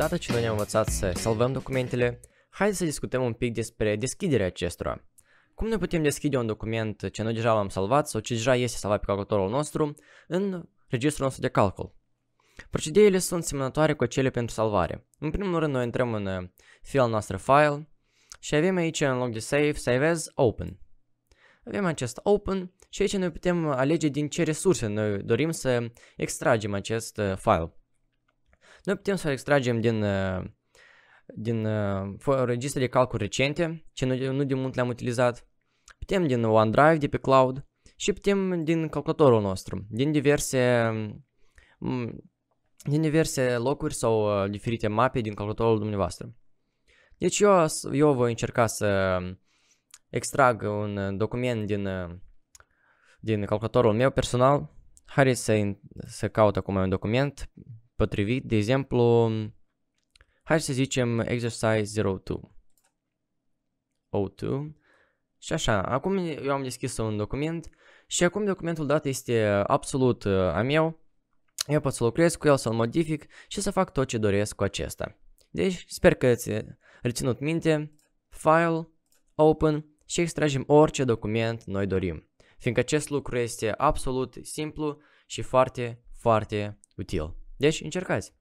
Odată ce noi ne-am învățat să salvăm documentele, haideți să discutăm un pic despre deschiderea acestora. Cum ne putem deschide un document ce noi deja l-am salvat sau ce deja este salvat pe calculatorul nostru în registrul nostru de calcul? Procedeile sunt semănătoare cu cele pentru salvare. În primul rând noi intrăm în uh, file noastră File și avem aici în loc de Save, Save as Open. Avem acest Open și aici noi putem alege din ce resurse noi dorim să extragem acest uh, file. Noi putem să extragem din, uh, din registre de calcul recente, ce nu, nu de mult le-am utilizat. Putem din OneDrive, de pe cloud și putem din calculatorul nostru, din diverse din diverse locuri sau uh, diferite mape din calculatorul dumneavoastră. Deci eu, eu voi încerca să extrag un document din, uh, din calculatorul meu personal. Haideți să, să caut acum un document potrivit, de exemplu, hai să zicem exercise 02. 02. Și așa, acum eu am deschis un document și acum documentul dat este absolut uh, a meu eu pot să lucrez cu el, să-l modific și să fac tot ce doresc cu acesta. Deci, sper că ți reținut minte, File, Open și extragem orice document noi dorim, fiindcă acest lucru este absolut simplu și foarte, foarte util. Deci, încercați!